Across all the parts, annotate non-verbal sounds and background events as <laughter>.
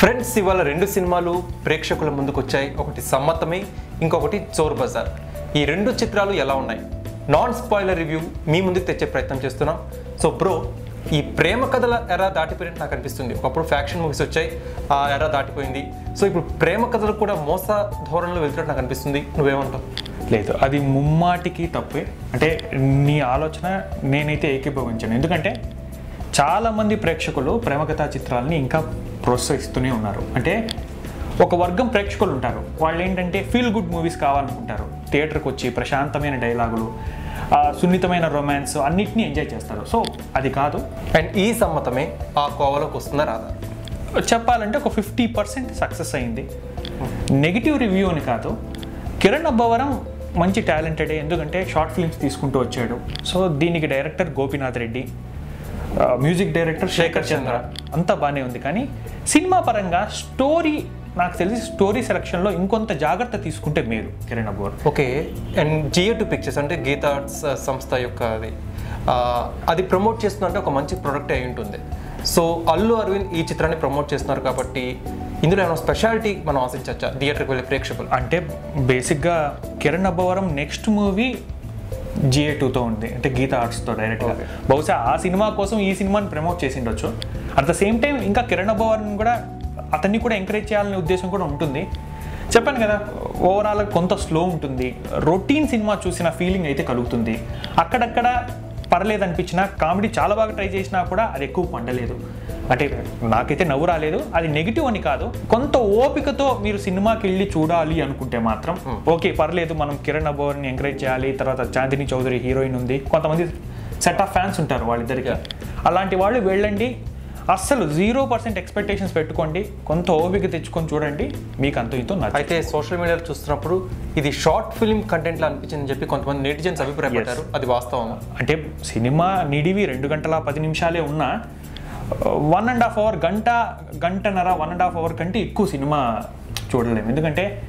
Friends ఇవాళ రెండు సినిమాలు ప్రేక్షకుల ముందుకు వచ్చాయి ఒకటి సమ్మతమే ఇంకొకటి చోర్ బజార్. ఈ రెండు చిత్రాలు ఎలా ఉన్నాయి? నాన్ స్పాయిలర్ రివ్యూ మీ ముందుకు తెచ్చే ప్రయత్నం చేస్తున్నాం. సో బ్రో ఈ ప్రేమ కథల ఎరా దాటిపోయినట్టు నాకు అనిపిస్తుంది. ఒకప్పుడు ఫ్యాక్షన్ మూవీస్ వచ్చాయి ఆ ఎరా దాటిపోయింది. సో ఇప్పుడు ప్రేమ కథలు కూడా మోస ధోరణిలో వెళ్తున్నట్టు నాకు అనిపిస్తుంది. నువ్వేమంటావు? లేదు అది ముమ్మాటికి తప్పే. అంటే నీ ఆలోచన నేనైతే ఏకీభవించాను. ఎందుకంటే చాలామంది ప్రేక్షకులు ప్రేమకథా చిత్రాలని ఇంకా ప్రోత్సహిస్తూనే ఉన్నారు. అంటే ఒక వర్గం ప్రేక్షకులు ఉంటారు. వాళ్ళు ఏంటంటే ఫీల్ గుడ్ మూవీస్ కావాలనుకుంటారు. థియేటర్కి వచ్చి ప్రశాంతమైన డైలాగులు సున్నితమైన రొమాన్స్ అన్నిటినీ ఎంజాయ్ చేస్తారు. సో అది కాదు. అండ్ ఈ సమ్మతమే ఆ కోవలోకి వస్తుందా రాదా చెప్పాలంటే ఒక ఫిఫ్టీ పర్సెంట్ సక్సెస్ అయింది. నెగిటివ్ రివ్యూ అని కాదు. కిరణ్ అబ్బవరం మంచి టాలెంటెడే ఎందుకంటే షార్ట్ ఫిల్మ్స్ తీసుకుంటూ వచ్చాడు. సో దీనికి director Gopinath Reddy. Music director Shekhar Chandra. అంతా బాగానే ఉంది. కానీ సినిమా పరంగా స్టోరీ నాకు తెలిసి స్టోరీ సెలక్షన్లో ఇంకొంత జాగ్రత్త తీసుకుంటే మేలు Kiran Abbavaram okay. And G A two pictures అంటే గీతా ఆర్ట్స్ సంస్థ యొక్క అది. అది ప్రమోట్ చేస్తుందంటే ఒక మంచి ప్రోడక్ట్ అయి ఉంటుంది. సో అల్లు అరవింద్ ఈ చిత్రాన్ని ప్రమోట్ చేస్తున్నారు కాబట్టి ఇందులో ఏమైనా స్పెషాలిటీ మనం ఆశించవచ్చా? థియేటర్కి వెళ్ళే ప్రేక్షకులు. అంటే బేసిక్గా Kiran Abbavaram next movie G A టూతో ఉంది. అంటే గీతా ఆర్ట్స్తో డైరెక్ట్గా బహుశా ఆ సినిమా కోసం ఈ సినిమాని ప్రమోట్ చేసి ఉండొచ్చు అట్ ద సేమ్ టైం ఇంకా కిరణ్ అబ్బవరం కూడా అతన్ని కూడా ఎంకరేజ్ చేయాలనే ఉద్దేశం కూడా ఉంటుంది. చెప్పాను కదా ఓవరాల్ కొంత స్లో ఉంటుంది. రొటీన్ సినిమా చూసిన ఫీలింగ్ అయితే కలుగుతుంది. అక్కడక్కడ పర్లేదు అనిపించినా కామెడీ చాలా బాగా ట్రై చేసినా కూడా అది ఎక్కువ పండలేదు. అంటే నాకైతే నవ్వు రాలేదు. అది నెగిటివ్ అని కాదు. కొంత ఓపికతో మీరు సినిమాకి వెళ్ళి చూడాలి అనుకుంటే మాత్రం ఓకే పర్లేదు మనం కిరణ్ అబోర్ని ఎంకరేజ్ చేయాలి. తర్వాత చాందిని చౌదరి హీరోయిన్ ఉంది. కొంతమంది సెట్ ఆఫ్ ఫ్యాన్స్ ఉంటారు వాళ్ళిద్దరికి. అలాంటి వాళ్ళు వెళ్ళండి. అస్సలు జీరో పర్సెంట్ ఎక్స్పెక్టేషన్స్ పెట్టుకోండి. కొంత ఓపిక తెచ్చుకొని చూడండి. మీకు అంత ఇంతో అయితే సోషల్ మీడియాలో చూస్తున్నప్పుడు ఇది షార్ట్ ఫిల్మ్ కంటెంట్లో అనిపించిందని చెప్పి కొంతమంది నెటిజన్స్ అభిప్రాయపడ్డారు. అది వాస్తవమా? అంటే సినిమా నిడివి రెండు గంటల పది నిమిషాలే ఉన్నా వన్ అండ్ హాఫ్ అవర్ గంట గంటన్నర వన్ అండ్ హాఫ్ అవర్ కంటే ఎక్కువ సినిమా చూడలేము. ఎందుకంటే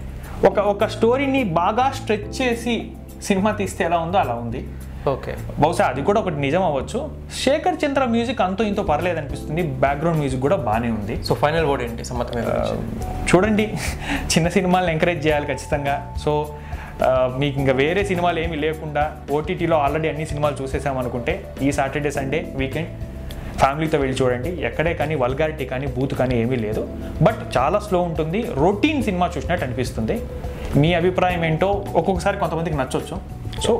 ఒక ఒక స్టోరీని బాగా స్ట్రెచ్ చేసి సినిమా తీస్తే ఎలా ఉందో అలా ఉంది. ఓకే. బహుశా అది కూడా ఒకటి నిజం అవ్వచ్చు. శేఖర్ చంద్ర మ్యూజిక్ అంతో ఇంతో పర్లేదు అనిపిస్తుంది. బ్యాక్గ్రౌండ్ మ్యూజిక్ కూడా బాగానే ఉంది. సో ఫైనల్ వర్డ్ ఏంటి సమ్మతమే చూడండి. <laughs> చిన్న సినిమాలను ఎంకరేజ్ చేయాలి ఖచ్చితంగా. సో మీకు ఇంకా వేరే సినిమాలు ఏమీ లేకుండా ఓటీటీలో ఆల్రెడీ అన్ని సినిమాలు చూసేసాం అనుకుంటే ఈ సాటర్డే సండే వీకెండ్ ఫ్యామిలీతో వెళ్ళి చూడండి. ఎక్కడే కానీ వల్గారిటీ కానీ బూత్ కానీ ఏమీ లేదు. బట్ చాలా స్లో ఉంటుంది. రొటీన్ సినిమా చూసినట్టు అనిపిస్తుంది. మీ అభిప్రాయం ఏంటో ఒక్కొక్కసారి కొంతమందికి నచ్చొచ్చు. So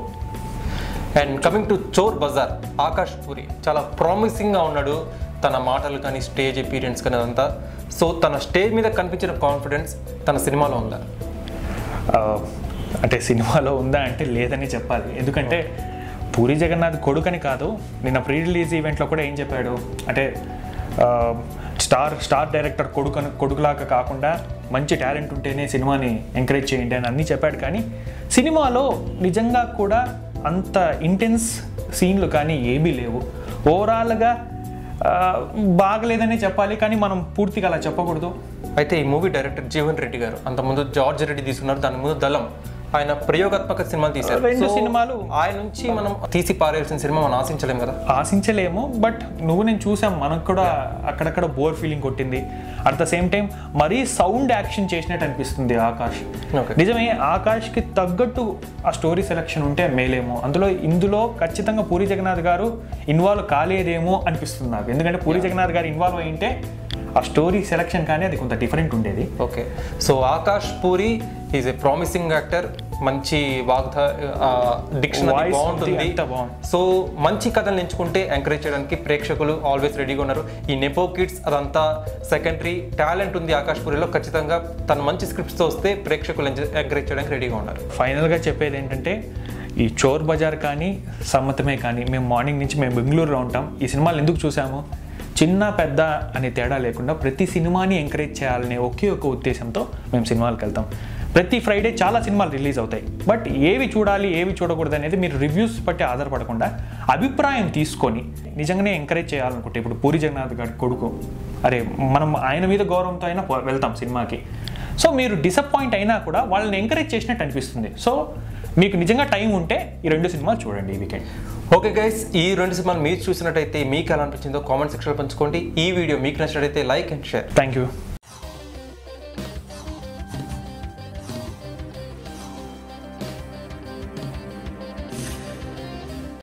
and coming to Chor Bazaar Akash Puri చాలా ప్రామిసింగ్గా ఉన్నాడు. తన మాటలు కానీ స్టేజ్ ఎపీరియన్స్ కానీ అదంతా. సో తన స్టేజ్ మీద కనిపించిన కాన్ఫిడెన్స్ తన సినిమాలో ఉందా? అంటే సినిమాలో ఉందా అంటే లేదని చెప్పాలి. ఎందుకంటే పూరి జగన్నాథ్ కొడుకని కాదు నిన్న ప్రీ రిలీజ్ ఈవెంట్లో కూడా ఏం చెప్పాడు? అంటే స్టార్ స్టార్ డైరెక్టర్ కొడుకు కొడుకులాగా కాకుండా మంచి టాలెంట్ ఉంటేనే సినిమాని ఎంకరేజ్ చేయండి అని అన్నీ చెప్పాడు. కానీ సినిమాలో నిజంగా కూడా అంత ఇంటెన్స్ సీన్లు కానీ ఏమీ లేవు. ఓవరాల్గా బాగలేదనే చెప్పాలి కానీ మనం పూర్తిగా అలా చెప్పకూడదు. అయితే ఈ మూవీ డైరెక్టర్ జీవన్ రెడ్డి గారు అంతకుముందు జార్జ్ రెడ్డి తీసుకున్నారు దాని ముందు దళం. ఆయన ప్రయోగాత్మక సినిమాలు తీశారు. రెండు సినిమాలు. ఆయన నుంచి మనం తీసి పారేయాల్సిన సినిమా మనం ఆశించలేం కదా? ఆశించలేము బట్ నువ్వు నేను చూసాం మనకు కూడా అక్కడక్కడ బోర్ ఫీలింగ్ కొట్టింది. అట్ ద సేమ్ టైం మరీ సౌండ్ యాక్షన్ చేసినట్టు అనిపిస్తుంది ఆకాష్. నిజమే ఆకాష్కి తగ్గట్టు ఆ స్టోరీ సెలెక్షన్ ఉంటే మేలేమో. అందులో ఇందులో ఖచ్చితంగా పూరి జగన్నాథ్ గారు ఇన్వాల్వ్ కాలేదేమో అనిపిస్తుంది నాకు. ఎందుకంటే పూరి జగన్నాథ్ గారు ఇన్వాల్వ్ అయింటే ఆ స్టోరీ సెలెక్షన్ కానీ అది కొంత డిఫరెంట్ ఉండేది. Okay so Akash Puri is a promising actor మంచి వాగ్ధ డిక్షన్ Voice బాగుంటుంది. సో మంచి కథలు ఎంచుకుంటే ఎంకరేజ్ చేయడానికి ప్రేక్షకులు ఆల్వేస్ రెడీగా ఉన్నారు. ఈ నెపో కిడ్స్ అదంతా సెకండరీ టాలెంట్ ఉంది ఆకాష్ పూరిలో ఖచ్చితంగా తను మంచి స్క్రిప్ట్స్తో వస్తే ప్రేక్షకులు ఎంకరేజ్ చేయడానికి రెడీగా ఉన్నారు. ఫైనల్గా చెప్పేది ఏంటంటే ఈ చోర్ బజార్ కానీ సమ్మతమే కానీ మేము మార్నింగ్ నుంచి మేము బెంగళూరులో ఉంటాం. ఈ సినిమాలు ఎందుకు చూసాము? చిన్న పెద్ద అనే తేడా లేకుండా ప్రతి సినిమాని ఎంకరేజ్ చేయాలనే ఒకే ఒక ఉద్దేశంతో మేము సినిమాలకు వెళ్తాం. ప్రతి ఫ్రైడే చాలా సినిమాలు రిలీజ్ అవుతాయి. బట్ ఏవి చూడాలి ఏవి చూడకూడదు అనేది మీరు రివ్యూస్ బట్టి ఆధారపడకుండా అభిప్రాయం తీసుకొని నిజంగానే ఎంకరేజ్ చేయాలనుకుంటే ఇప్పుడు పూరి జగన్నాథ్ గారి కొడుకు అరే మనం ఆయన మీద గౌరవంతో అయినా వెళ్తాం సినిమాకి. సో మీరు డిసప్పాయింట్ అయినా కూడా వాళ్ళని ఎంకరేజ్ చేసినట్టు అనిపిస్తుంది. సో మీకు నిజంగా టైం ఉంటే ఈ రెండు సినిమాలు చూడండి ఈ వీకెండ్ ఓకే గైస్ ఈ రెండు సినిమాలు మీరు చూసినట్టయితే మీకు ఎలా అనిపించిందో కామెంట్ సెక్షన్లో పంచుకోండి. ఈ వీడియో మీకు నచ్చినట్టయితే like and share thank you